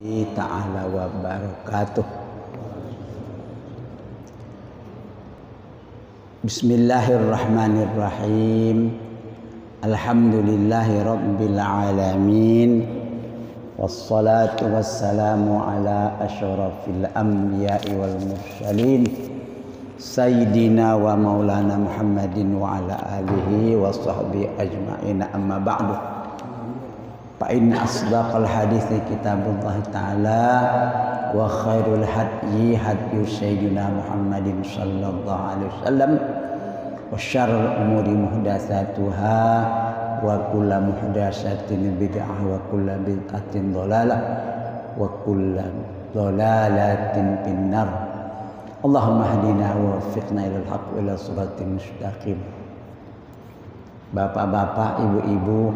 ta'ala wa barakatuh. Bismillahirrahmanirrahim. Alhamdulillahi rabbil alamin. Wassalatu wassalamu ala ashrafil anbiya'i wal mursalin. Sayyidina wa maulana Muhammadin wa ala alihi wa sahbihi ajma'in. Amma ba'du فإن أصدق الحديث كتاب الله تعالى وخير الهدي هدي سيدنا محمد صلى الله عليه وسلم وشر الأمور محدثاتها وكل محدثة بدعة وكل بدعة ضلالة وكل ضلالة في النار اللهم اهدنا ووفقنا إلى الحق وإلى صراط مستقيم Bapak-bapak, ibu-ibu,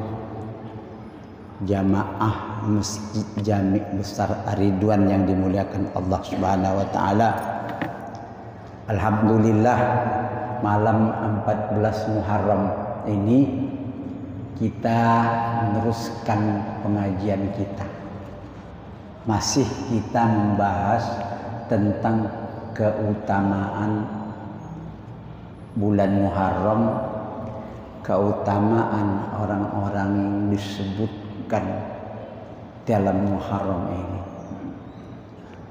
jamaah Masjid Jami Besar Ariduan yang dimuliakan Allah Subhanahu wa taala. Alhamdulillah malam 14 Muharram ini kita meneruskan pengajian kita. Masih kita membahas tentang keutamaan bulan Muharram, keutamaan orang-orang yang disebut disebutkan dalam Muharram ini.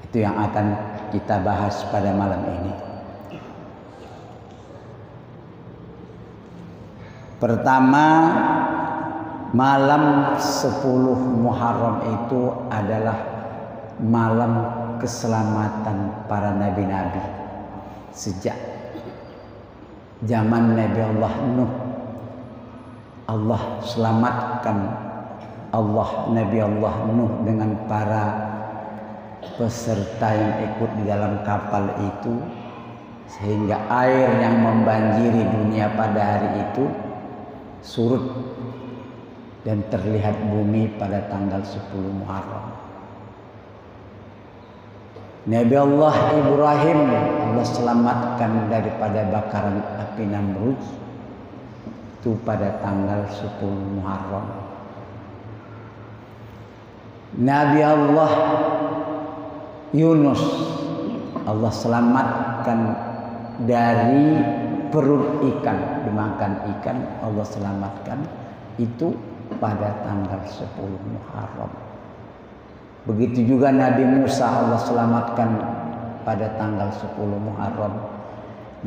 Itu yang akan kita bahas pada malam ini. Pertama, malam 10 Muharram itu adalah malam keselamatan para nabi-nabi. Sejak zaman Nabi Allah Nuh Allah selamatkan Allah Nabi Allah Nuh dengan para peserta yang ikut di dalam kapal itu sehingga air yang membanjiri dunia pada hari itu surut dan terlihat bumi pada tanggal 10 Muharram. Nabi Allah Ibrahim Allah selamatkan daripada bakaran api Namrud itu pada tanggal 10 Muharram. Nabi Allah Yunus. Allah selamatkan dari perut ikan dimakan ikan Allah selamatkan itu pada tanggal 10 Muharram. Begitu juga Nabi Musa Allah selamatkan pada tanggal 10 Muharram.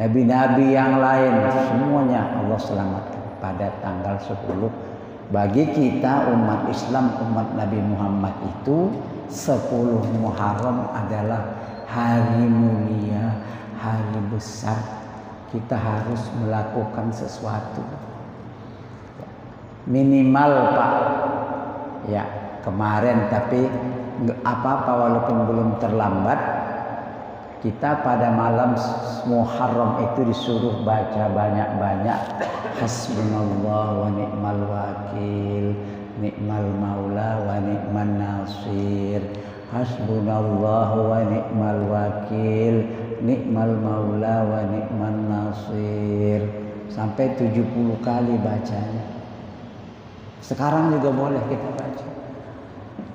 Nabi-nabi yang lain semuanya Allah selamatkan pada tanggal 10 bagi kita umat Islam, umat Nabi Muhammad itu 10 Muharram adalah hari mulia, hari besar. Kita harus melakukan sesuatu. Minimal Pak. Ya, kemarin tapi apa-apa walaupun belum terlambat kita pada malam Muharram itu disuruh baca banyak-banyak. Hasbunallah wa ni'mal wakil Ni'mal maula wa ni'mal nasir. Hasbunallah wa ni'mal wakil Ni'mal maula wa ni'mal nasir. Sampai 70 kali bacanya. Sekarang juga boleh kita baca.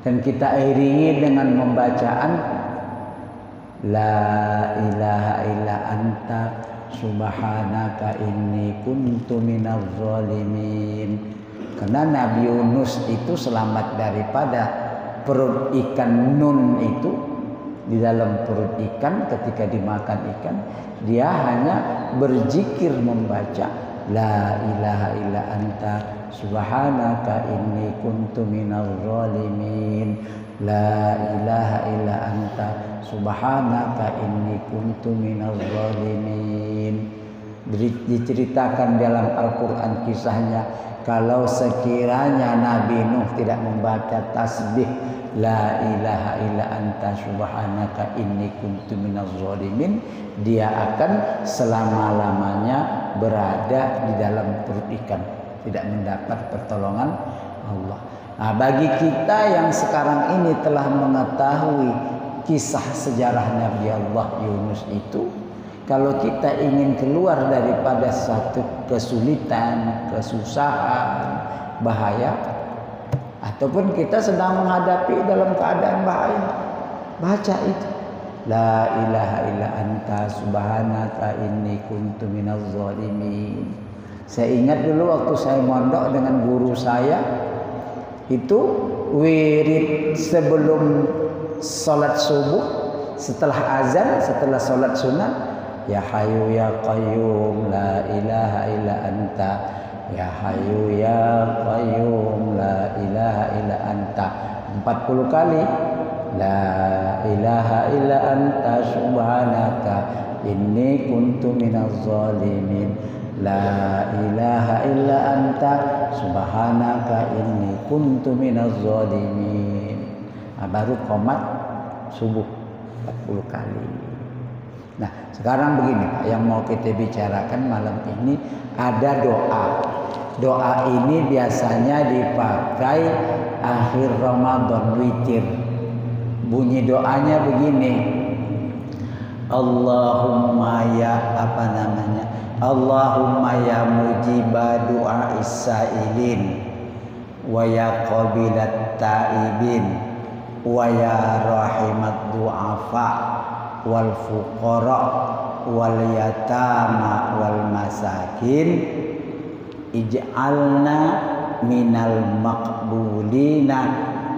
Dan kita iringi dengan membacaan La ilaha illa anta subhanaka inni kuntu minaz zalimin. Karena Nabi Yunus itu selamat daripada perut ikan nun itu di dalam perut ikan ketika dimakan ikan dia hanya berzikir membaca la ilaha illa anta subhanaka inni kuntu minaz zalimin La ilaha illa anta subhanaka inni kuntu minal zalimin. Diceritakan dalam Al-Quran kisahnya kalau sekiranya Nabi Nuh tidak membaca tasbih La ilaha illa anta subhanaka inni kuntu minal zalimin dia akan selama-lamanya berada di dalam perut ikan tidak mendapat pertolongan Allah Nah, bagi kita yang sekarang ini telah mengetahui kisah sejarah Nabi Allah Yunus itu, kalau kita ingin keluar daripada satu kesulitan, kesusahan, bahaya, ah, ataupun kita sedang menghadapi dalam keadaan bahaya baca itu. La ilaha illa anta subhanaka inni kuntu minaz zalimin. Saya ingat dulu waktu saya mondok dengan guru saya itu wirid sebelum salat subuh setelah azan setelah salat sunat ya hayu ya qayyum la ilaha illa anta. Ya Hayu Ya Qayyum La ilaha illa anta. 40 kali La ilaha illa anta subhanaka inni kuntu minaz zalimin. La ilaha illa anta subhanaka inni kuntu minaz zalimin nah, baru komat subuh 40 kali Nah, sekarang begini Pak, yang mau kita bicarakan malam ini ada doa Doa ini biasanya dipakai akhir Ramadan witir. Bunyi doanya begini. Allahumma ya apa namanya? Allahumma ya mujiba doa isailin wa ya qabilat taibin wa ya rahimat du'afa wal fuqara wal yatama wal masakin ij'alna minal maqbulina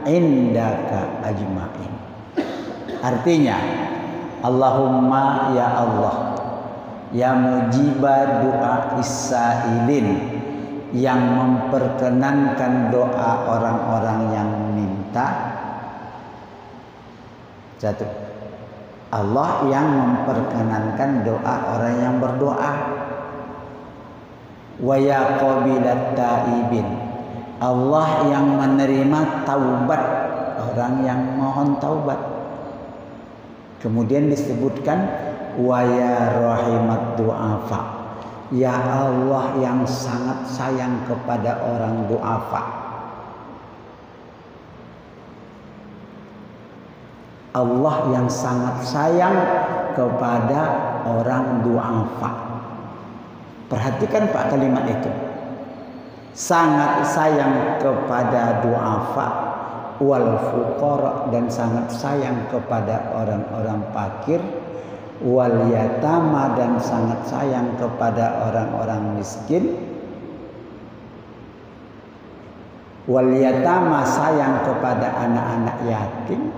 indaka ajmain. Artinya Allahumma ya Allah ya mujiba doa isailin yang memperkenankan doa orang-orang yang minta. Satu. Allah yang memperkenankan doa orang yang berdoa. Wa yaqabilat taibin. Allah yang menerima taubat orang yang mohon taubat. Kemudian disebutkan wa ya rahimat du'afa. Ya Allah yang sangat sayang kepada orang du'afa. Allah yang sangat sayang kepada orang du'afa. Perhatikan Pak kalimat itu. Sangat sayang kepada duafa wal fuqara dan sangat sayang kepada orang-orang fakir wal yatama dan sangat sayang kepada orang-orang miskin wal yatama sayang kepada anak-anak yatim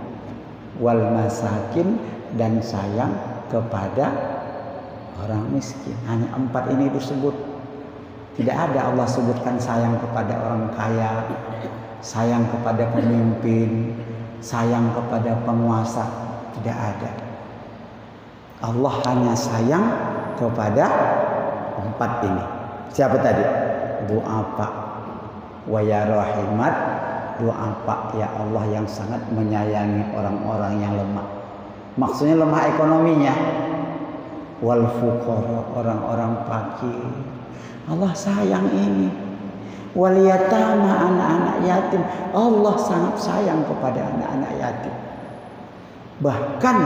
wal masakin dan sayang kepada orang miskin. Hanya empat ini disebut. Tidak ada Allah sebutkan sayang kepada orang kaya, sayang kepada pemimpin, sayang kepada penguasa. Tidak ada. Allah hanya sayang kepada empat ini. Siapa tadi? Doa Pak. Waya rahimat. Doa Pak ya Allah yang sangat menyayangi orang-orang yang lemah. Maksudnya lemah ekonominya, wal fuqara orang-orang fakir. Allah sayang ini. Wal yatama anak-anak yatim. Allah sangat sayang kepada anak-anak yatim. Bahkan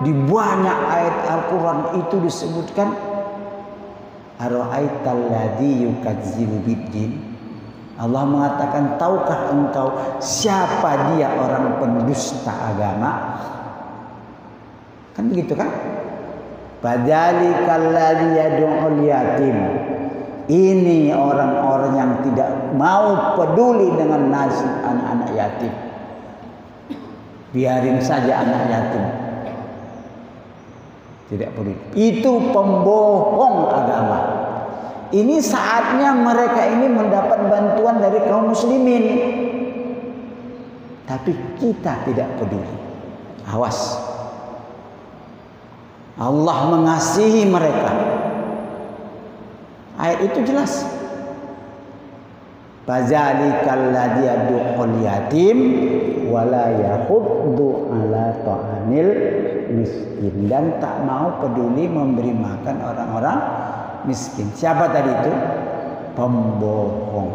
di banyak ayat Al-Quran itu disebutkan Allah mengatakan tahukah engkau siapa dia orang pendusta agama kan begitu kan yad'ul yatim. Ini orang-orang yang tidak mau peduli dengan nasib anak-anak yatim. Biarin saja anak yatim. Tidak peduli. Itu pembohong agama. Ini saatnya mereka ini mendapat bantuan dari kaum muslimin. Tapi kita tidak peduli. Awas. Allah mengasihi mereka. Ayat itu jelas. Fazalikal ladzi yad'ul yatim wala yahuddu ala ta'amil miskin dan tak mau peduli memberi makan orang-orang miskin. Siapa tadi itu? Pembohong.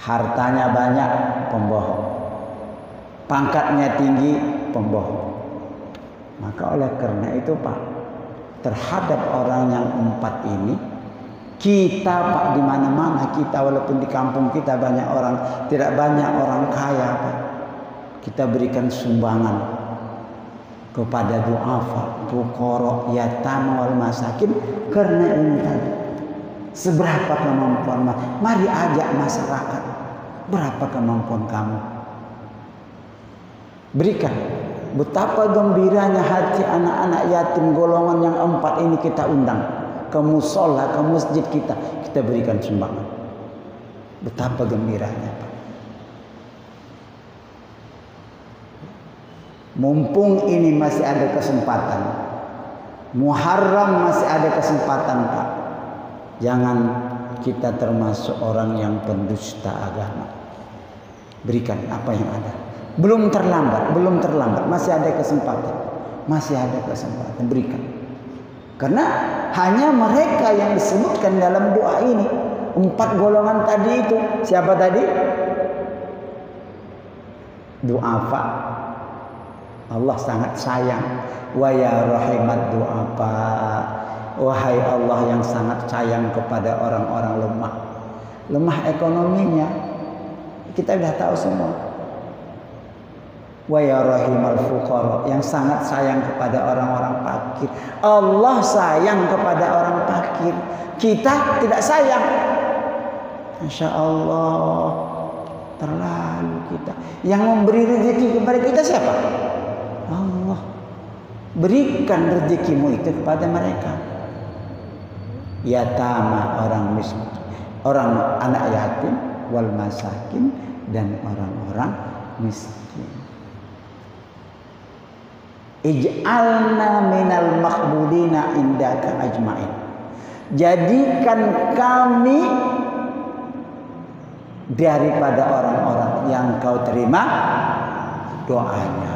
Hartanya banyak, pembohong. Pangkatnya tinggi, pembohong. Maka oleh karena itu Pak, terhadap orang yang empat ini, Kita Pak di mana-mana kita walaupun di kampung kita banyak orang tidak banyak orang kaya Pak. Kita berikan sumbangan kepada duafa, fukara, yatama wal masakin karena ini tadi. Seberapa kemampuan Mari ajak masyarakat. Berapa kemampuan kamu? Berikan. Betapa gembiranya hati anak-anak yatim golongan yang empat ini kita undang ke musola, ke masjid kita, kita berikan sumbangan. Betapa gembiranya. Mumpung ini masih ada kesempatan. Muharram masih ada kesempatan Pak. Jangan kita termasuk orang yang pendusta agama. Berikan apa yang ada. Belum terlambat, belum terlambat. Masih ada kesempatan. Masih ada kesempatan. Berikan. Karena hanya mereka yang disebutkan dalam doa ini. Empat golongan tadi itu. Siapa tadi? Du'afa. Allah sangat sayang. Wa ya rahimat du'afa. Wahai Allah yang sangat sayang kepada orang-orang lemah. Lemah ekonominya. Kita sudah tahu semua wa ya rahimal fuqara yang sangat sayang kepada orang-orang fakir. Allah sayang kepada orang fakir. Kita tidak sayang. Masya Allah terlalu kita. Yang memberi rezeki kepada kita siapa? Allah. Berikan rezekimu itu kepada mereka. Yatama orang miskin, orang anak yatim, wal masakin dan orang-orang miskin. Ij'alna minal makbulina indaka ajmain. Jadikan kami daripada orang-orang yang kau terima doanya.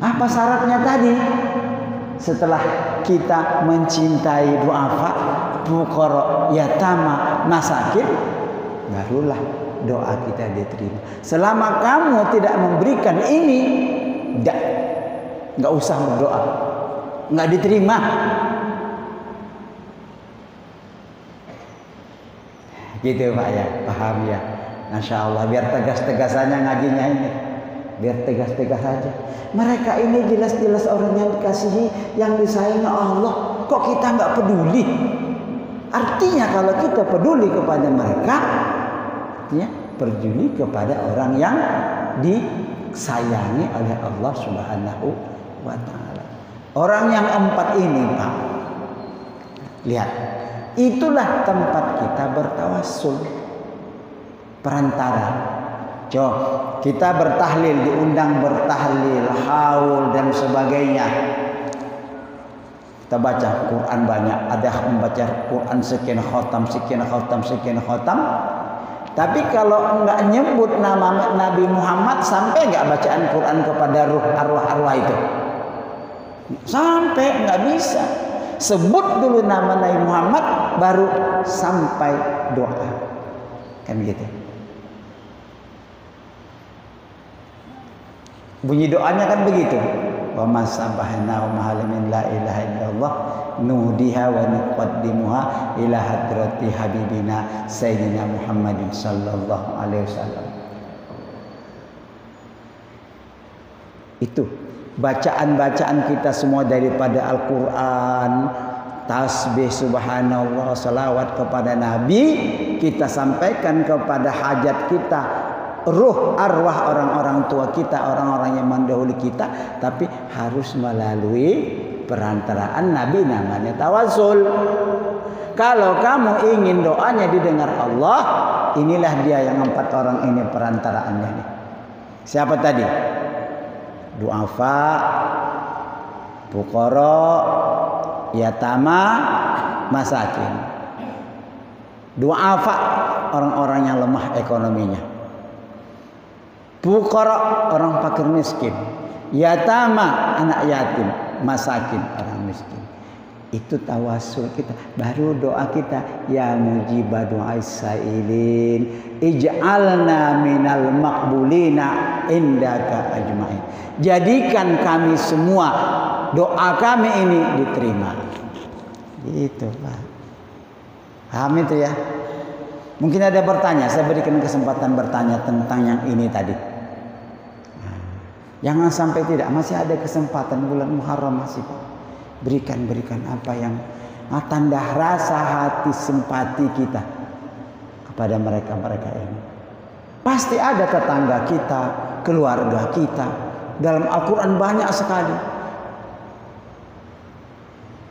Apa syaratnya tadi? Setelah kita mencintai duafa, bukoro, yatama, masakin, barulah doa kita diterima. Selama kamu tidak memberikan ini, tidak. Enggak usah berdoa. Enggak diterima. Gitu Pak ya, paham ya. Masya Allah, biar tegas-tegasannya ngajinya ini. Biar tegas-tegas saja. Mereka ini jelas-jelas orang yang dikasihi, yang disayangi Allah. Kok kita nggak peduli? Artinya kalau kita peduli kepada mereka, ya peduli kepada orang yang di disayangi oleh Allah Subhanahu wa taala. Orang yang empat ini, Pak. Lihat. Itulah tempat kita bertawasul. Perantara. Coba kita bertahlil, diundang bertahlil, haul dan sebagainya. Kita baca Quran banyak, ada membaca Quran sekian khotam, sekian khotam, sekian khotam, tapi kalau enggak nyebut nama Nabi Muhammad sampai enggak bacaan Quran kepada ruh arwah-arwah itu? Sampai enggak bisa. Sebut dulu nama Nabi Muhammad baru sampai doa. Kan gitu. Bunyi doanya kan begitu. Wa masabahna wa mahalimin la ilaha illallah nudiha wa nuqaddimuha ila hadrati habibina sayyidina Muhammadin sallallahu alaihi wasallam. Itu bacaan-bacaan kita semua daripada Al-Qur'an, tasbih subhanallah, salawat kepada Nabi, kita sampaikan kepada hajat kita, ruh arwah orang-orang tua kita, orang-orang yang mendahului kita, tapi harus melalui perantaraan Nabi namanya tawasul. Kalau kamu ingin doanya didengar Allah, inilah dia yang empat orang ini perantaraannya nih. Siapa tadi? Duafa, Bukoro, Yatama, Masakin. Duafa orang-orang yang lemah ekonominya. Bukoro orang fakir miskin. Yatama anak yatim masakin orang miskin. Itu tawasul kita. Baru doa kita. Ya mujibah doa. Ij'alna minal makbulina indaka ajma'in. Jadikan kami semua doa kami ini diterima. Gitu Pak. Paham itu ya? Mungkin ada bertanya, saya berikan kesempatan bertanya tentang yang ini tadi. Jangan sampai tidak, masih ada kesempatan bulan Muharram masih Pak. Berikan, berikan apa yang tanda rasa hati simpati kita kepada mereka-mereka ini. Pasti ada tetangga kita, keluarga kita. Dalam Al-Quran banyak sekali.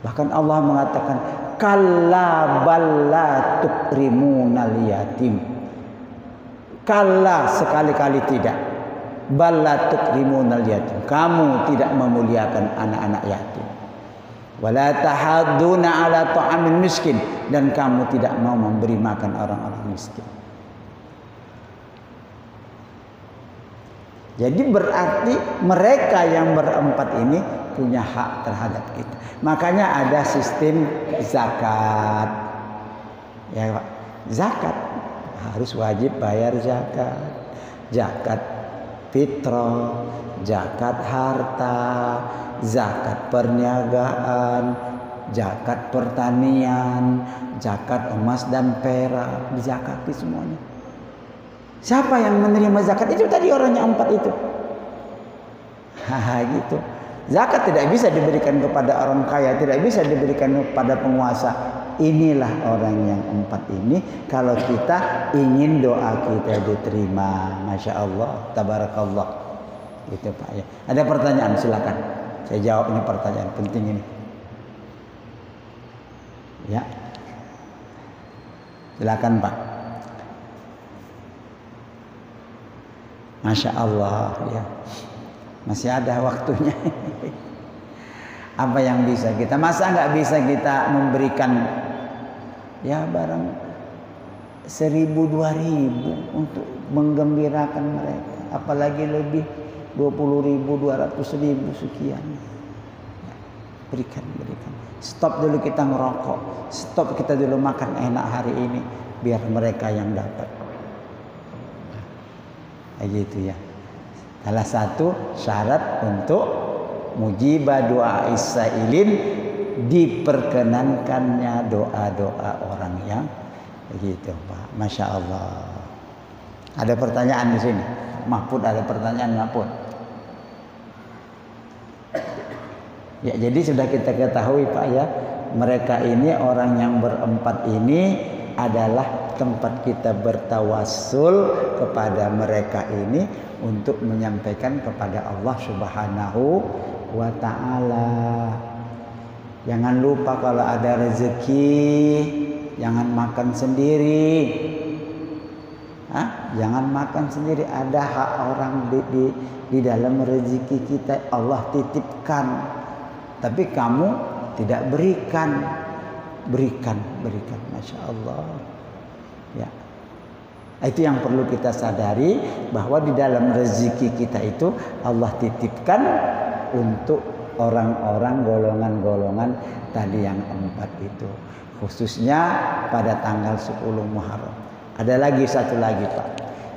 Bahkan Allah mengatakan, Kalla balla tukrimunal yatim. Kalla sekali-kali tidak. Balla tukrimunal yatim. Kamu tidak memuliakan anak-anak yatim. Wala tahaduna ala ta'amin miskin. Dan kamu tidak mau memberi makan orang-orang miskin. Jadi berarti mereka yang berempat ini punya hak terhadap kita. Makanya ada sistem zakat. Ya zakat harus wajib bayar zakat. Zakat fitrah, zakat harta, zakat perniagaan, zakat pertanian, zakat emas dan perak, dizakati semuanya. Siapa yang menerima zakat? Itu tadi orangnya empat itu. Haha gitu. Zakat tidak bisa diberikan kepada orang kaya, tidak bisa diberikan kepada penguasa. Inilah orang yang empat ini. Kalau kita ingin doa kita diterima, masya Allah, tabarakallah. Gitu Pak ya. Ada pertanyaan silakan. Saya jawab ini pertanyaan penting ini. Ya. Silakan Pak. Masya Allah ya. Masih ada waktunya. Apa yang bisa kita? Masa nggak bisa kita memberikan ya barang seribu dua ribu untuk menggembirakan mereka. Apalagi lebih dua puluh ribu, dua ratus ribu sekian. Berikan, berikan. Stop dulu kita ngerokok. Stop kita dulu makan enak hari ini. Biar mereka yang dapat. Nah, gitu ya. Salah satu syarat untuk mujibah doa isailin diperkenankannya doa-doa orang yang begitu Pak. Masya Allah. Ada pertanyaan di sini. Mahfud ada pertanyaan Mahfud. Ya jadi sudah kita ketahui Pak ya. Mereka ini orang yang berempat ini adalah tempat kita bertawassul kepada mereka ini untuk menyampaikan kepada Allah Subhanahu wa taala. Jangan lupa kalau ada rezeki jangan makan sendiri. Hah? Jangan makan sendiri. Ada hak orang di, di, di dalam rezeki kita Allah titipkan. Tapi kamu tidak berikan. Berikan, berikan. Masya Allah. Ya. Itu yang perlu kita sadari bahwa di dalam rezeki kita itu Allah titipkan untuk orang-orang golongan-golongan tadi yang empat itu. Khususnya pada tanggal 10 Muharram. Ada lagi satu lagi Pak.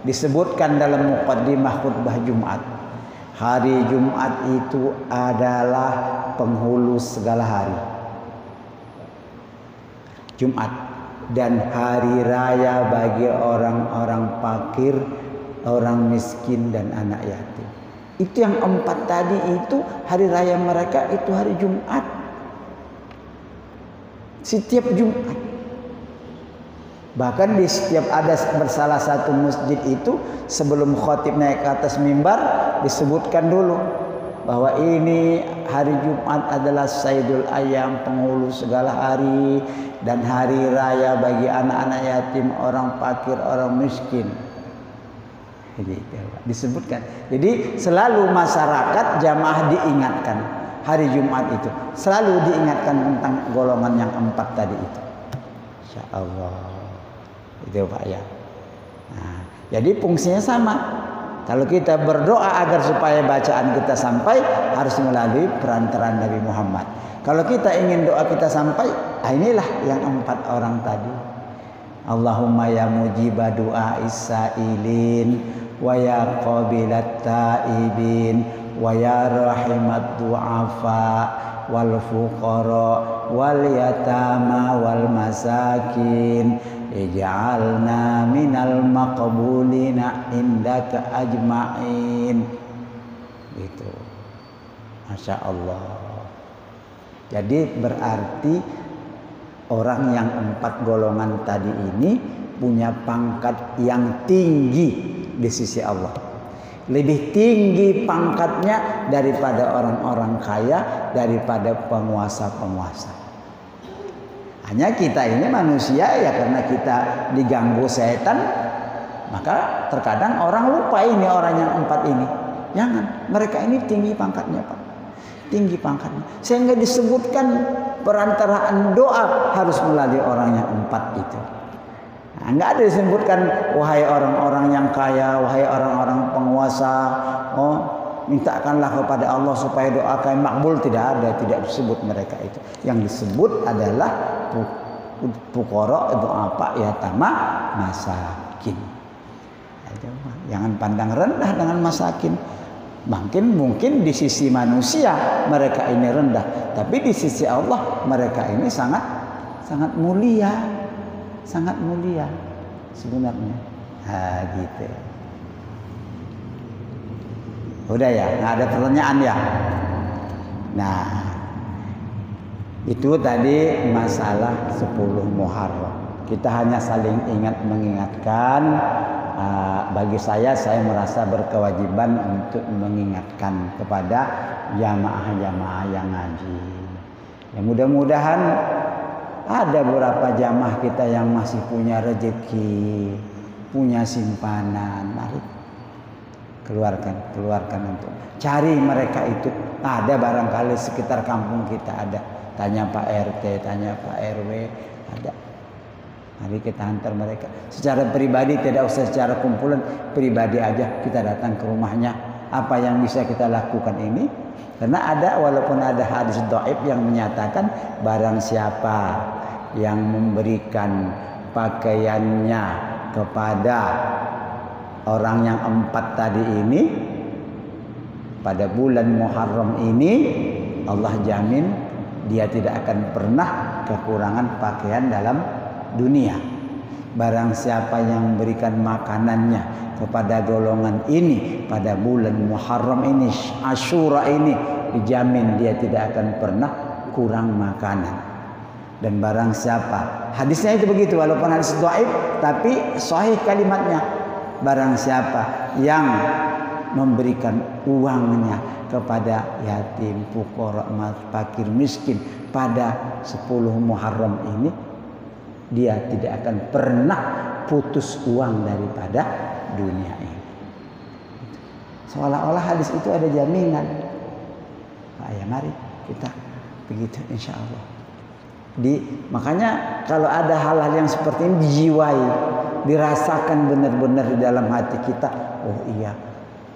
Disebutkan dalam muqaddimah khutbah Jumat. Hari Jumat itu adalah penghulu segala hari. Jumat dan hari raya bagi orang-orang fakir, orang miskin dan anak yatim. Itu yang empat tadi itu hari raya mereka itu hari Jumat. Setiap Jumat. Bahkan di setiap ada bersalah satu masjid itu sebelum khotib naik ke atas mimbar disebutkan dulu bahwa ini hari Jumat adalah Sayyidul Ayam penghulu segala hari dan hari raya bagi anak-anak yatim, orang fakir, orang miskin. Disebutkan. Jadi selalu masyarakat jamaah diingatkan hari Jumat itu. Selalu diingatkan tentang golongan yang empat tadi itu. Insya Allah. Itu Pak ya. Nah, jadi fungsinya sama. Kalau kita berdoa agar supaya bacaan kita sampai harus melalui perantaraan Nabi Muhammad. Kalau kita ingin doa kita sampai, ah inilah yang empat orang tadi. Allahumma ya mujibah doa isailin wa ya qabilat taibin wa ya rahimat du'afa wal fuqara wal yatama wal masakin. Ij'alna minal maqbulina indaka ajma'in. Gitu. Masya Allah. Jadi berarti orang yang empat golongan tadi ini punya pangkat yang tinggi di sisi Allah lebih tinggi pangkatnya daripada orang-orang kaya, daripada penguasa-penguasa. Hanya kita ini manusia ya karena kita diganggu setan, maka terkadang orang lupa ini orang yang empat ini. Jangan, mereka ini tinggi pangkatnya Pak. Tinggi pangkatnya. Sehingga disebutkan perantaraan doa harus melalui orang yang empat itu. Nah, ada disebutkan wahai orang-orang yang kaya, wahai orang-orang penguasa, oh mintakanlah kepada Allah supaya doa kalian makbul tidak ada, tidak disebut mereka itu. Yang disebut adalah pukoro itu apa ya tama masakin. Jangan pandang rendah dengan masakin. Mungkin mungkin di sisi manusia mereka ini rendah, tapi di sisi Allah mereka ini sangat sangat mulia sangat mulia sebenarnya. Nah, gitu. Udah ya, nggak ada pertanyaan ya. Nah, itu tadi masalah 10 Muharram. Kita hanya saling ingat mengingatkan. Uh, bagi saya, saya merasa berkewajiban untuk mengingatkan kepada jamaah-jamaah yang ngaji. Ya mudah-mudahan ada beberapa jamaah kita yang masih punya rezeki, punya simpanan. Mari keluarkan, keluarkan untuk cari mereka itu. Ada barangkali sekitar kampung kita ada. Tanya Pak RT, tanya Pak RW, ada. Mari kita hantar mereka. Secara pribadi tidak usah secara kumpulan, pribadi aja kita datang ke rumahnya. Apa yang bisa kita lakukan ini karena ada walaupun ada hadis doib yang menyatakan barang siapa yang memberikan pakaiannya kepada orang yang empat tadi ini pada bulan Muharram ini Allah jamin dia tidak akan pernah kekurangan pakaian dalam dunia. Barang siapa yang memberikan makanannya kepada golongan ini pada bulan Muharram ini Ashura ini dijamin dia tidak akan pernah kurang makanan dan barang siapa hadisnya itu begitu walaupun hadis dhaif tapi sahih kalimatnya barang siapa yang memberikan uangnya kepada yatim, fukara, fakir, miskin pada 10 Muharram ini dia tidak akan pernah putus uang daripada dunia ini. Seolah-olah hadis itu ada jaminan. Nah, ya mari kita begitu insya Allah. Di, makanya kalau ada hal-hal yang seperti ini dijiwai, dirasakan benar-benar di dalam hati kita, oh iya,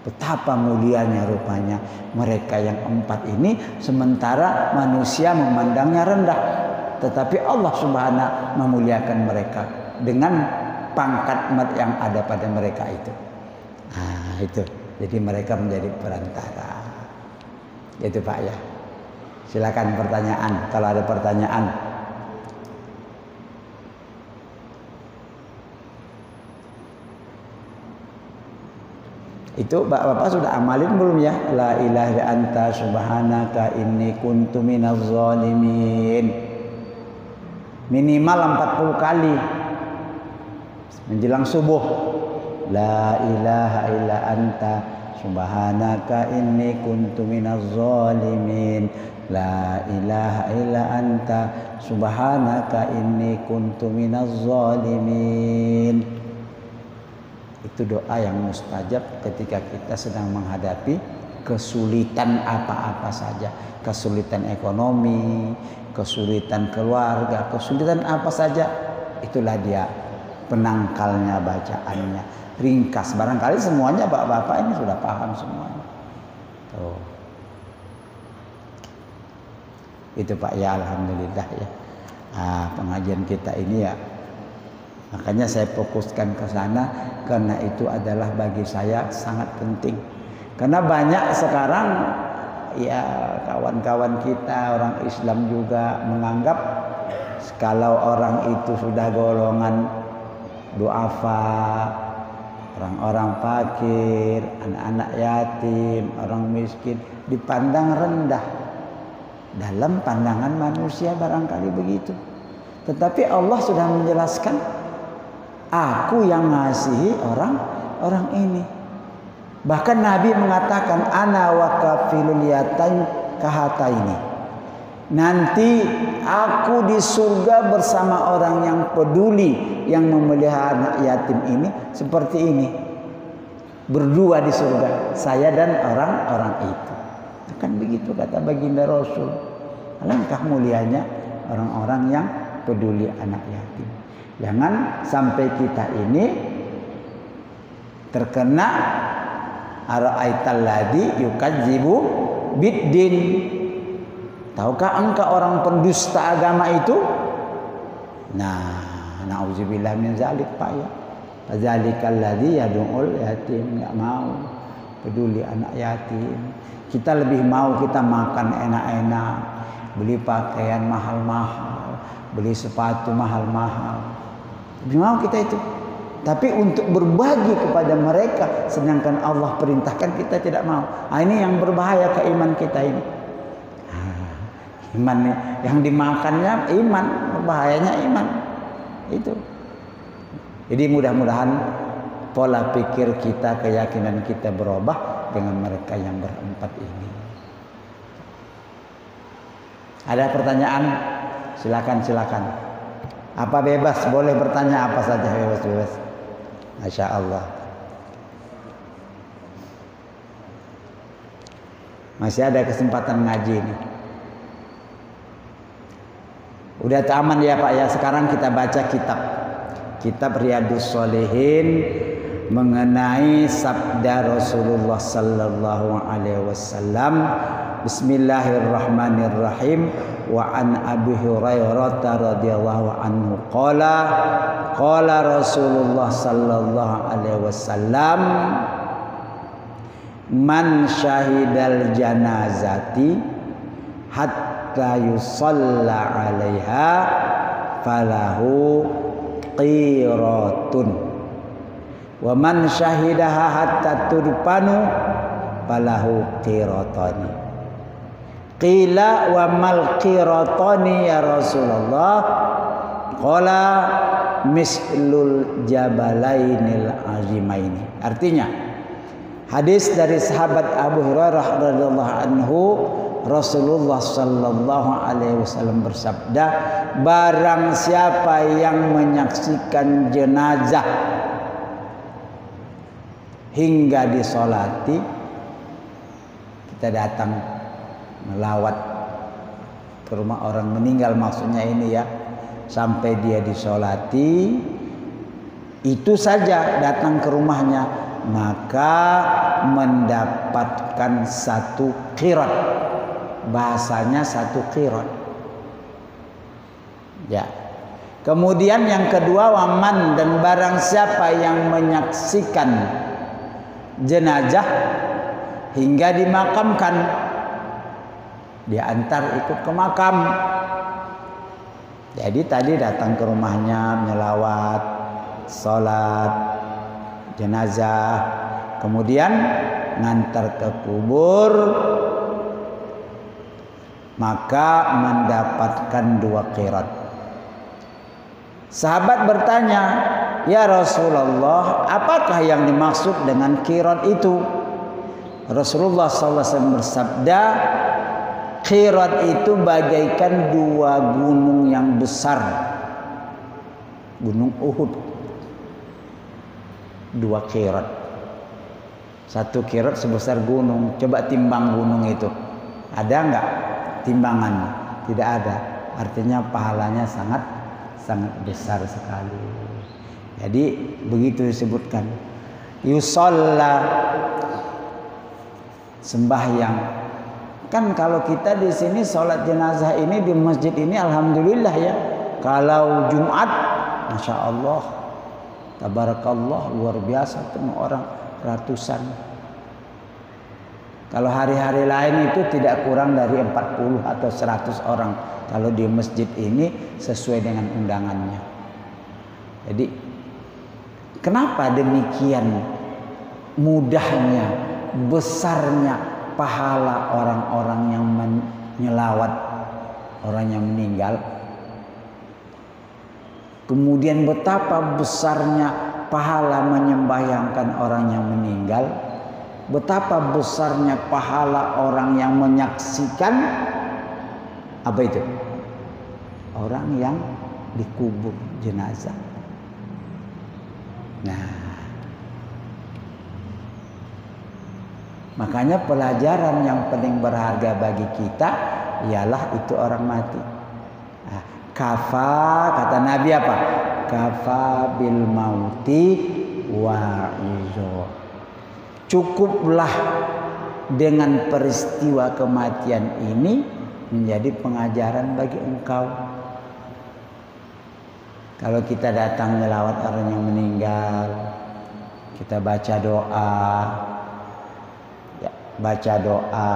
betapa mulianya rupanya mereka yang empat ini sementara manusia memandangnya rendah tetapi Allah Subhanahu memuliakan mereka dengan pangkat yang ada pada mereka itu. Nah, itu. Jadi mereka menjadi perantara. Itu Pak ya. Silakan pertanyaan kalau ada pertanyaan. Itu Bapak-bapak sudah amalin belum ya? La ilaha anta subhanaka inni kuntu minaz zalimin. Minimal 40 kali. Menjelang subuh. La ilaha illa anta. Subhanaka inni kuntu minaz zalimin. La ilaha illa anta. Subhanaka inni kuntu minaz zalimin. Itu doa yang mustajab ketika kita sedang menghadapi kesulitan apa-apa saja. Kesulitan ekonomi kesulitan keluarga kesulitan apa saja. Itulah dia penangkalnya bacaannya. Ringkas. Barangkali semuanya bapak-bapak ini sudah paham semuanya. Tuh. Itu pak ya alhamdulillah ya. Nah, pengajian kita ini ya. Makanya saya fokuskan ke sana karena itu adalah bagi saya sangat penting Karena banyak sekarang ya kawan-kawan kita orang Islam juga menganggap kalau orang itu sudah golongan duafa, orang-orang fakir, anak-anak yatim, orang miskin dipandang rendah. Dalam pandangan manusia barangkali begitu. Tetapi Allah sudah menjelaskan aku yang ngasihi orang orang ini. Bahkan Nabi mengatakan ana wa kafilul yatim kahata ini. Nanti aku di surga bersama orang yang peduli yang memelihara anak yatim ini seperti ini. Berdua di surga, saya dan orang-orang itu. Kan begitu kata baginda Rasul. Alangkah mulianya orang-orang yang peduli anak yatim. Jangan sampai kita ini terkena Ara'aital ladzi yukadzibu biddin. Tahukah engkau orang pendusta agama itu? Nah, nauzubillah min zalik Pak ya. Fadzalikal ladzi yad'ul yatim, enggak mau peduli anak yatim. Kita lebih mau kita makan enak-enak, beli pakaian mahal-mahal, beli sepatu mahal-mahal. Lebih mau kita itu. Tapi untuk berbagi kepada mereka sedangkan Allah perintahkan kita tidak mau. Nah, ini yang berbahaya ke iman kita ini. Nah, iman yang dimakannya iman, bahayanya iman. Itu. Jadi mudah-mudahan pola pikir kita, keyakinan kita berubah dengan mereka yang berempat ini. Ada pertanyaan? Silakan, silakan. Apa bebas? Boleh bertanya apa saja bebas-bebas. Masya Allah. Masih ada kesempatan ngaji ini. Udah aman ya Pak ya. Sekarang kita baca kitab. Kitab Riyadus Solehin mengenai sabda Rasulullah sallallahu alaihi wasallam. Bismillahirrahmanirrahim. Wa an Abi Hurairah radhiyallahu anhu qala qala Rasulullah sallallahu alaihi wasallam man syahidal janazati hatta yusalla alaiha falahu qiratun wa man syahidaha hatta turpanu falahu qiratani Qila wa mal qiratani ya Rasulullah? Qala mislul jabalainil azimaini. Artinya Hadis dari sahabat Abu Hurairah radhiyallahu anhu Rasulullah sallallahu alaihi wasallam bersabda barang siapa yang menyaksikan jenazah hingga disolati kita datang melawat ke rumah orang meninggal maksudnya ini ya. Sampai dia disolati itu saja datang ke rumahnya maka mendapatkan satu kirat bahasanya satu kirat ya. Kemudian yang kedua waman dan barang siapa yang menyaksikan jenazah hingga dimakamkan diantar ikut ke makam. Jadi tadi datang ke rumahnya menyelawat sholat jenazah. Kemudian ngantar ke kubur. Maka mendapatkan dua kirat. Sahabat bertanya ya Rasulullah apakah yang dimaksud dengan kirat itu? Rasulullah SAW bersabda kirat itu bagaikan dua gunung yang besar gunung Uhud dua kirat. Satu kirat sebesar gunung. Coba timbang gunung itu. Ada enggak timbangan? Tidak ada. Artinya pahalanya sangat sangat besar sekali. Jadi begitu disebutkan. Yusalla sembahyang. Kan kalau kita di sini sholat jenazah ini di masjid ini alhamdulillah ya. Kalau Jumat, masya Allah Tabarakallah luar biasa penuh orang ratusan. Kalau hari-hari lain itu tidak kurang dari 40 atau 100 orang. Kalau di masjid ini sesuai dengan undangannya. Jadi kenapa demikian mudahnya, besarnya pahala orang-orang yang menyelawat orang yang meninggal? Kemudian betapa besarnya pahala menyembahyangkan orang yang meninggal? betapa besarnya pahala orang yang menyaksikan apa itu? Orang yang dikubur jenazah. Nah, makanya pelajaran yang paling berharga bagi kita ialah itu orang mati. Nah, kafa kata Nabi apa? Kafa bil mauti wa Cukuplah dengan peristiwa kematian ini menjadi pengajaran bagi engkau. Kalau kita datang melawat orang yang meninggal, kita baca doa, baca doa.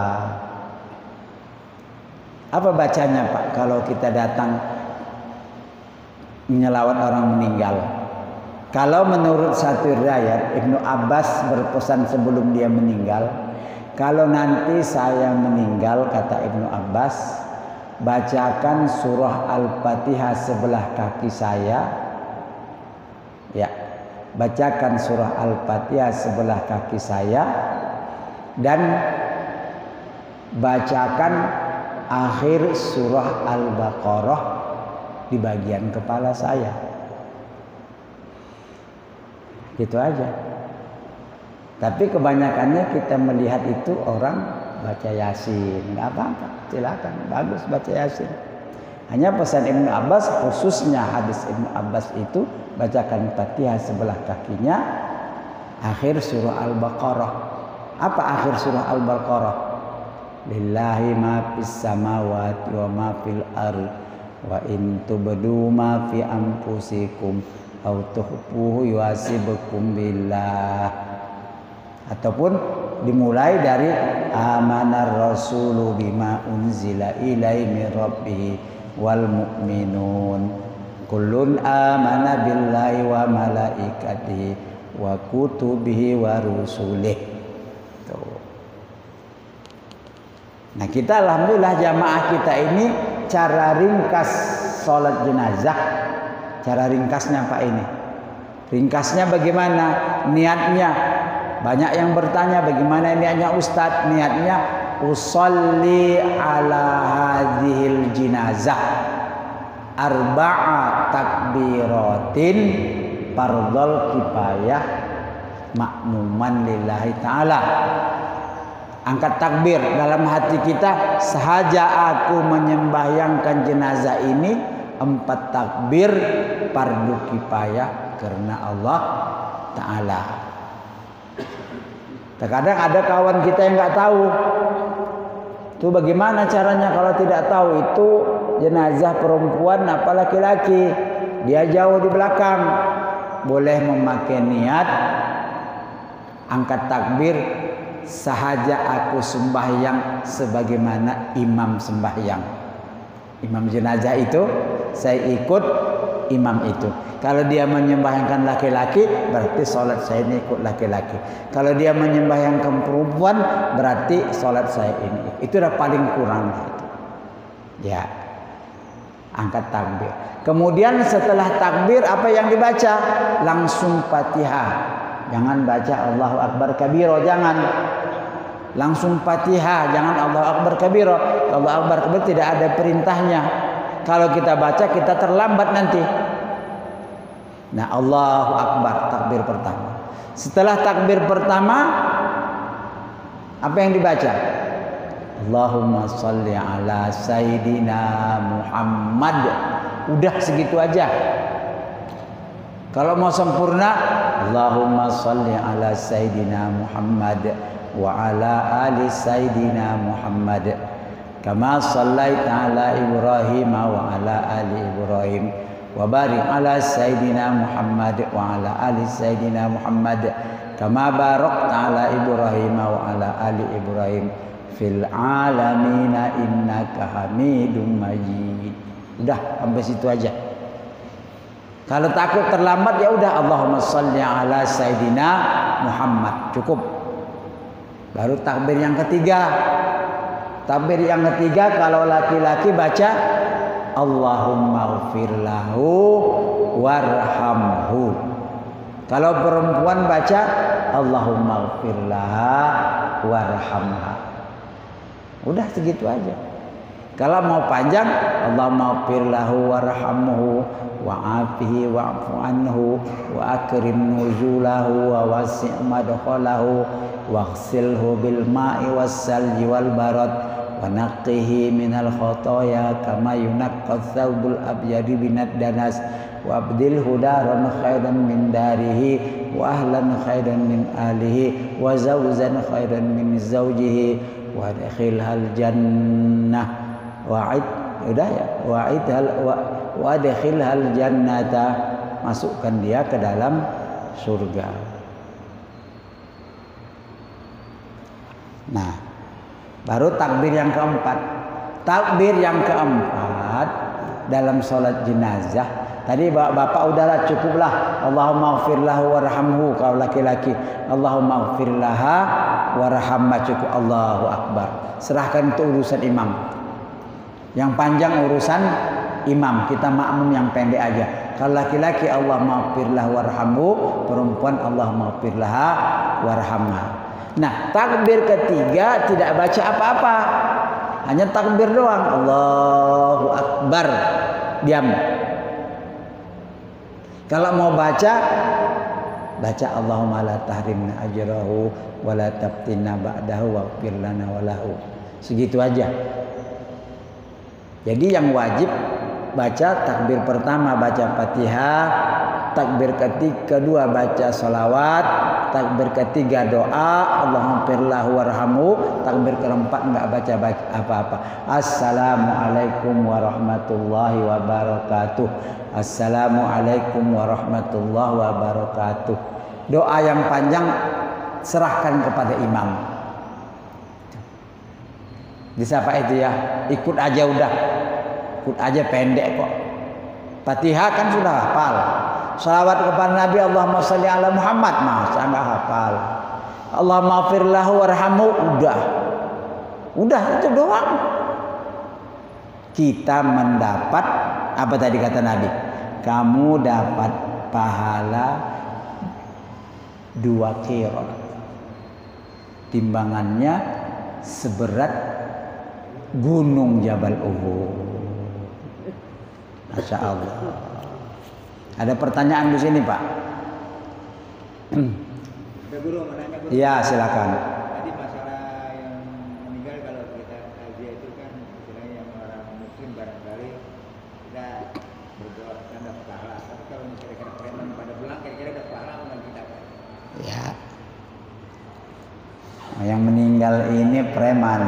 Apa bacanya Pak? Kalau kita datang menyelawat orang meninggal, kalau menurut satu riwayat Ibnu Abbas berpesan sebelum dia meninggal, kalau nanti saya meninggal kata Ibnu Abbas, bacakan surah Al-Fatihah sebelah kaki saya. Ya, bacakan surah Al-Fatihah sebelah kaki saya dan bacakan akhir surah Al-Baqarah di bagian kepala saya. Gitu aja. Tapi kebanyakannya kita melihat itu orang baca Yasin, nggak apa-apa, silakan, bagus baca Yasin. Hanya pesan Ibnu Abbas khususnya hadis Ibnu Abbas itu bacakan Fatihah sebelah kakinya akhir surah Al-Baqarah. Apa akhir surah Al-Baqarah? Lillahi ma fis samawati wa ma fil ardh wa in tubdu ma fi anfusikum au tuhfuhu yuhasibukum billah. Ataupun dimulai dari amanar rasulu bima unzila ilai min rabbih wal mu'minun. Kullun amana billahi wa malaikatihi wa kutubihi wa rusulih Tuh. Nah kita alhamdulillah jamaah kita ini cara ringkas sholat jenazah Cara ringkasnya Pak ini. Ringkasnya bagaimana? Niatnya. Banyak yang bertanya bagaimana niatnya Ustadz? Niatnya usolli ala hadhil jinazah arba'a takbiratin fardhal kifayah makmuman lillahi taala angkat takbir dalam hati kita sahaja aku menyembahyangkan jenazah ini empat takbir fardu kifayah karena Allah Ta'ala. Terkadang ada kawan kita yang nggak tahu. Itu bagaimana caranya kalau tidak tahu itu jenazah perempuan apa laki-laki. Dia jauh di belakang. Boleh memakai niat angkat takbir sahaja aku sembahyang sebagaimana imam sembahyang. Imam jenazah itu saya ikut imam itu. Kalau dia menyembahyangkan laki-laki berarti sholat saya ini ikut laki-laki. Kalau dia menyembahyangkan perempuan berarti sholat saya ini. Itu udah paling kurang gitu. Ya. Angkat takbir. Kemudian setelah takbir apa yang dibaca? Langsung Fatihah. Jangan baca Allahu Akbar kabiro, jangan langsung Fatihah, jangan Allah Akbar kabira. Allah Akbar kabira tidak ada perintahnya. Kalau kita baca kita terlambat nanti. Nah, Allahu Akbar takbir pertama. Setelah takbir pertama apa yang dibaca? Allahumma salli ala Sayyidina Muhammad. Udah segitu aja. Kalau mau sempurna, Allahumma salli ala Sayyidina Muhammad wa ala ali sayyidina Muhammad kama sallaita ala Ibrahim wa ala ali Ibrahim wa barik ala sayyidina Muhammad wa ala ali sayyidina Muhammad kama barakta ala Ibrahim wa ala ali Ibrahim fil alamina innaka Hamidum Majid. Udah sampai situ aja. Kalau takut terlambat ya udah Allahumma shalli ala sayidina Muhammad. Cukup. Baru takbir yang ketiga. Takbir yang ketiga kalau laki-laki baca Allahumma lahu warhamhu. Kalau perempuan baca Allahumma gfirlaha warhamha. Udah segitu aja. Kalau mau panjang Allahumma gfirlahu warhamhu وعافه واعف عنه وأكرم نزوله ووسع مدخله واغسله بالماء والثلج والبرد ونقه من الخطايا كما ينقى الثوب الأبيض من الدنس وابدله دارا خيرا من داره وأهلا خيرا من أهله وزوجا خيرا من زوجه وادخلها الجنة. وعد هدايا وعدها wa hal jannata masukkan dia ke dalam surga nah baru takbir yang keempat takbir yang keempat dalam sholat jenazah Tadi bapak udahlah cukuplah. Allahumma ghfirlahu warhamhu kalau laki-laki. Allahumma ghfirlaha warhamma cukup Allahu akbar. Serahkan itu urusan imam. Yang panjang urusan imam. Kita makmum yang pendek aja. Kalau laki-laki Allah maghfirlah warhamhu, perempuan Allah maghfirlaha warhamha. Nah, takbir ketiga tidak baca apa-apa. Hanya takbir doang. Allahu akbar. Diam. Kalau mau baca baca Allahumma la tahrimna ajrahu wa la tabtinna ba'dahu waghfir lana walahu. Segitu aja. Jadi yang wajib baca takbir pertama baca Fatihah, takbir ketiga kedua baca salawat, takbir ketiga doa, Allahumma warhamu, takbir keempat enggak baca apa-apa. Assalamualaikum warahmatullahi wabarakatuh. Assalamualaikum warahmatullahi wabarakatuh. Doa yang panjang serahkan kepada imam. Disapa itu ya, ikut aja udah. Aja pendek kok. Fatihah kan sudah hafal. Salawat kepada Nabi Allahumma salli ala Muhammad masa enggak hafal. Allahumma firlahu warhamu udah. Udah itu doang. Kita mendapat apa tadi kata Nabi? Kamu dapat pahala dua kilo. Timbangannya seberat gunung Jabal Uhud. Masya Allah. Ada pertanyaan di sini Pak? Iya silakan. Tadi masalah yang meninggal kalau kita kaji itu kan istilahnya yang orang muslim barangkali kita berdoa kita dapat pahala. Tapi kalau misalnya kira preman pada pulang kira-kira dapat pahala nggak kita? Ya. Yang meninggal ini preman.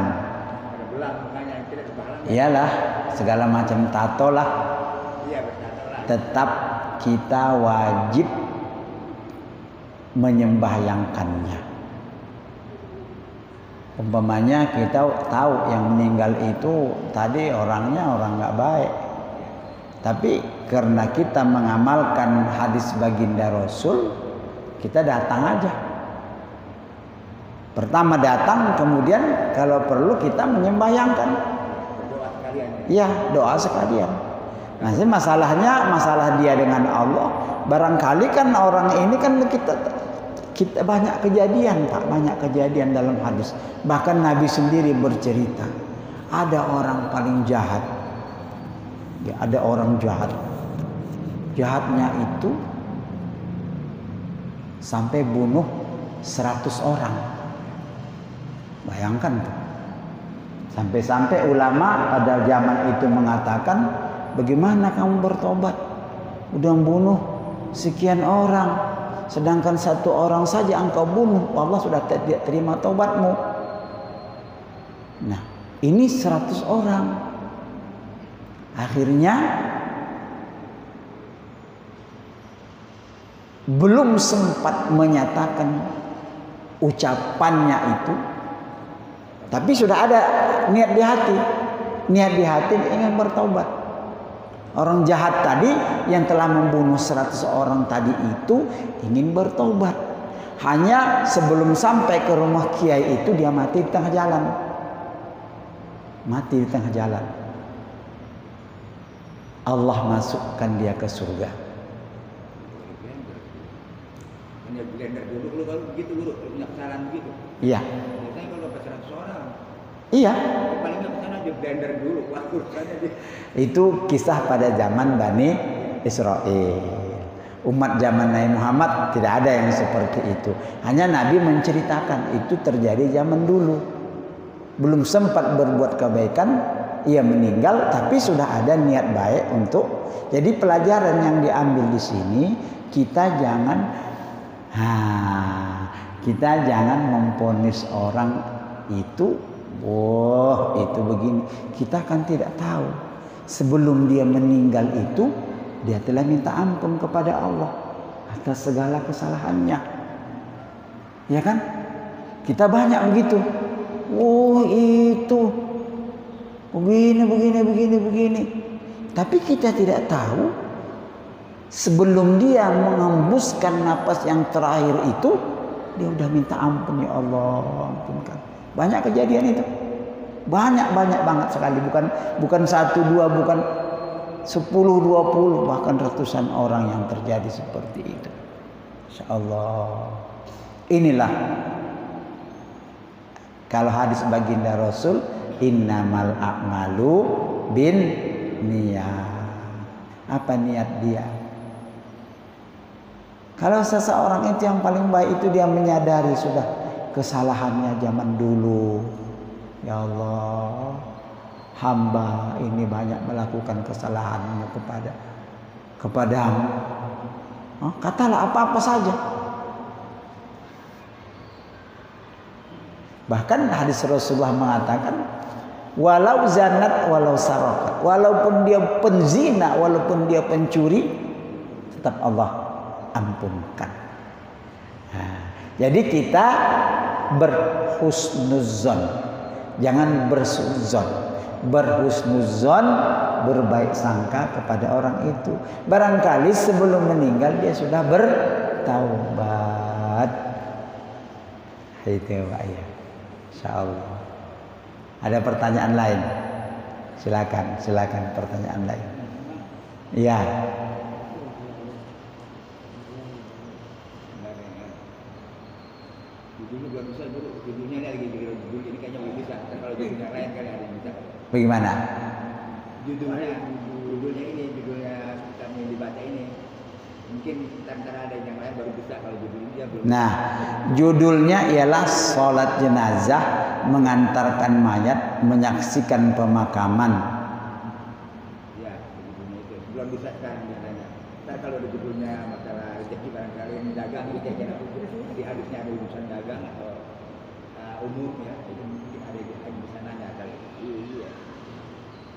Pada pulang makanya tidak dapat pahala. Iyalah, segala macam tato lah. Tetap kita wajib menyembahyangkannya. Umpamanya kita tahu yang meninggal itu tadi orangnya orang nggak baik. Tapi karena kita mengamalkan hadis baginda Rasul, kita datang aja. Pertama datang, kemudian kalau perlu kita menyembahyangkan. Sekalian ya. Iya, doa sekalian. Nah, masalahnya masalah dia dengan Allah. Barangkali kan orang ini kan kita kita banyak kejadian, Pak, banyak kejadian dalam hadis. Bahkan Nabi sendiri bercerita, ada orang paling jahat. Ya, ada orang jahat. Jahatnya itu sampai bunuh 100 orang. Bayangkan tuh. Sampai-sampai ulama pada zaman itu mengatakan, bagaimana kamu bertobat? Udah bunuh sekian orang, sedangkan satu orang saja engkau bunuh, Allah sudah tidak terima tobatmu. Nah, ini 100 orang. Akhirnya belum sempat menyatakan ucapannya itu tapi sudah ada niat di hati niat di hati ingin bertobat orang jahat tadi yang telah membunuh 100 orang tadi itu ingin bertobat. Hanya sebelum sampai ke rumah kiai itu dia mati di tengah jalan. Mati di tengah jalan. Allah masukkan dia ke surga. Hanya blender dulu lu kalau begitu lu punya kesalahan begitu. Iya. Biasanya kalau iya dia blender dulu Itu kisah pada zaman Bani Israel. Umat zaman Nabi Muhammad tidak ada yang seperti itu. Hanya Nabi menceritakan itu terjadi zaman dulu. Belum sempat berbuat kebaikan, ia meninggal tapi sudah ada niat baik untuk jadi pelajaran yang diambil di sini kita jangan ha, kita jangan memponis orang itu wah itu begini kita kan tidak tahu sebelum dia meninggal itu dia telah minta ampun kepada Allah atas segala kesalahannya. Ya kan? Kita banyak begitu. Oh, itu begini begini begini begini. Tapi kita tidak tahu sebelum dia mengembuskan napas yang terakhir itu dia udah minta ampun ya Allah ampunkan. Banyak kejadian itu. Banyak-banyak banget sekali bukan bukan satu dua bukan sepuluh dua puluh bahkan ratusan orang yang terjadi seperti itu. Insya Allah. Inilah kalau hadis baginda Rasul innamal a'malu bin niat. Apa niat dia? Kalau seseorang itu yang paling baik itu dia menyadari sudah kesalahannya zaman dulu. Ya Allah, hamba ini banyak melakukan kesalahanmu kepada kepadamu. Oh, katalah apa-apa saja. Bahkan hadis Rasulullah mengatakan, walau zanat, walau sarokat, walaupun dia penzina, walaupun dia pencuri, tetap Allah ampunkan. Nah, jadi kita berhusnuzon, jangan bersuzon. Berhusnuzon, berbaik sangka kepada orang itu. Barangkali sebelum meninggal dia sudah bertaubat. Itu ya. Ada pertanyaan lain? Silakan, silakan pertanyaan lain. Iya. Judulnya belum bisa dulu judulnya ini lagi bikin judul ini kayaknya belum bisa. Ntar kalau judul yang lain kali ada yang bisa. Bagaimana? judulnya judulnya ini judulnya kita yang dibaca ini. Mungkin ntar ada yang lain baru bisa kalau judul dia belum Nah, judulnya ialah sholat jenazah mengantarkan mayat menyaksikan pemakaman. ya judulnya itu. Belum bisa sekarang lainnya ntar kalau ada judulnya masalah rezeki barangkali yang dagang gitu ya kira di hadisnya ada urusan dagang atau uh, umum ya itu mungkin ada yang bisa nanya kali iya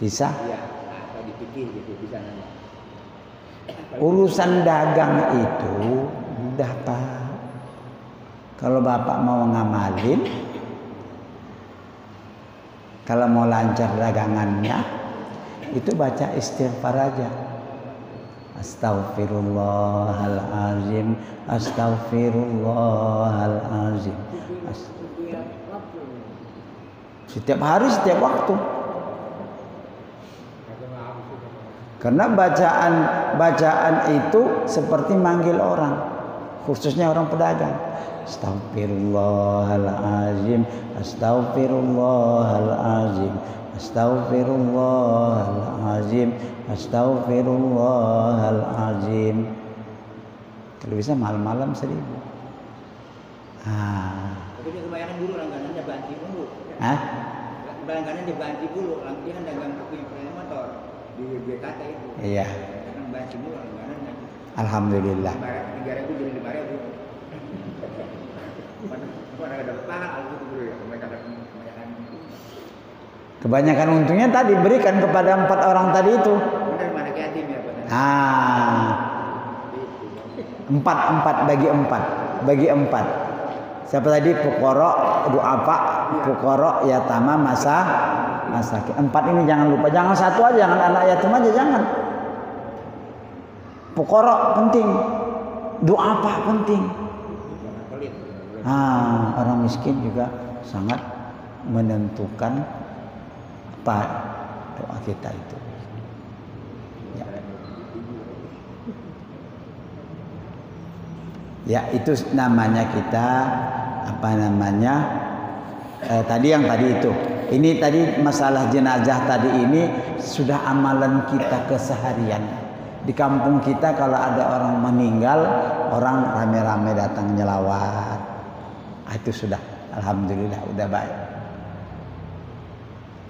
Bisa? iya atau dipikir gitu bisa nanya Urusan dagang itu mudah pak. Kalau bapak mau ngamalin, kalau mau lancar dagangannya, itu baca istighfar aja. Astaghfirullahalazim, astaghfirullahalazim. Ast- Setiap hari, setiap waktu. Karena bacaan bacaan itu seperti manggil orang, khususnya orang pedagang. Astagfirullahalazim, astagfirullahalazim, astagfirullahalazim, astagfirullahalazim. Kalau bisa malam-malam seribu. Ah, tapi dia kebanyakan dulu langganannya banci dulu Hah? langganan dia banci dulu dia kan dagang punya punya motor di BKT itu Iya. kan banci dulu langganannya Alhamdulillah. tiga ribu jadi lima ribu mana ada pahala kalau gitu dulu ya kebanyakan kebanyakan Kebanyakan untungnya tadi berikan kepada empat orang tadi itu. ya Ah, empat empat bagi empat bagi empat. Siapa tadi? Pukoro, du'afa, pukoro, yatama, masa, masakin. Empat ini jangan lupa. Jangan satu aja, jangan anak yatim aja, jangan. Pukoro penting. Du'afa penting. pelit. Ah, orang miskin juga sangat menentukan apa doa kita itu. Ya. Ya, itu namanya kita apa namanya? Eh, tadi yang tadi itu. Ini tadi masalah jenazah tadi ini sudah amalan kita keseharian. Di kampung kita kalau ada orang meninggal, orang rame-rame datang nyelawat. Ah, Itu sudah alhamdulillah udah baik.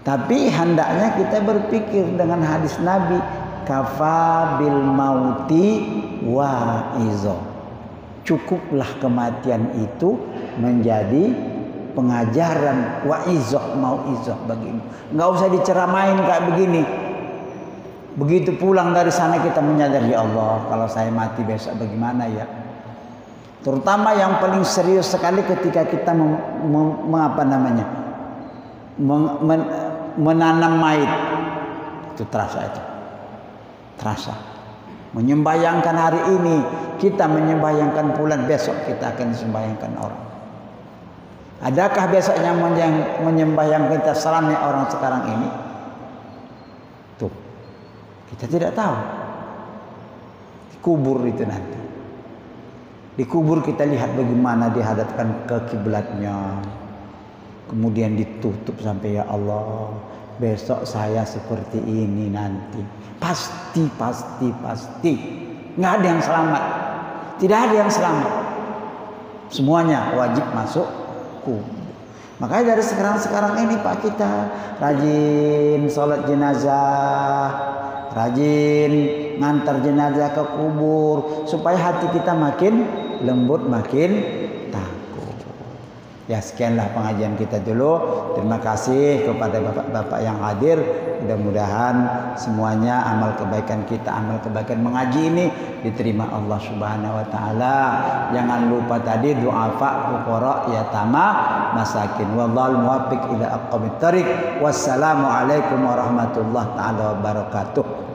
Tapi hendaknya kita berpikir dengan hadis Nabi kafa bil mauti wa izo. Cukuplah kematian itu menjadi pengajaran wa izo mau izo bagimu. Enggak usah diceramain kayak begini. Begitu pulang dari sana kita menyadari ya Allah kalau saya mati besok bagaimana ya. Terutama yang paling serius sekali ketika kita mem, mem, mem- namanya men- men- menanam mayit. Itu terasa itu. Terasa. Menyembayangkan hari ini kita menyembayangkan bulan besok kita akan sembayangkan orang. Adakah besoknya menyem- menyembayangkan kita salamnya orang sekarang ini? Tuh. Kita tidak tahu. Kubur itu nanti. Di kubur kita lihat bagaimana dihadapkan ke kiblatnya kemudian ditutup sampai ya Allah besok saya seperti ini nanti. Pasti pasti pasti. Nggak ada yang selamat. Tidak ada yang selamat. Semuanya wajib masuk kubur makanya dari sekarang sekarang ini pak kita rajin sholat jenazah rajin ngantar jenazah ke kubur supaya hati kita makin lembut makin Ya sekianlah pengajian kita dulu. Terima kasih kepada bapak-bapak yang hadir. Mudah-mudahan semuanya amal kebaikan kita, amal kebaikan mengaji ini diterima Allah Subhanahu wa taala. Jangan lupa tadi doa fa fuqara yatama masakin. Wallahu muwaffiq ila aqwamit thariq. Wassalamualaikum warahmatullahi taala wabarakatuh.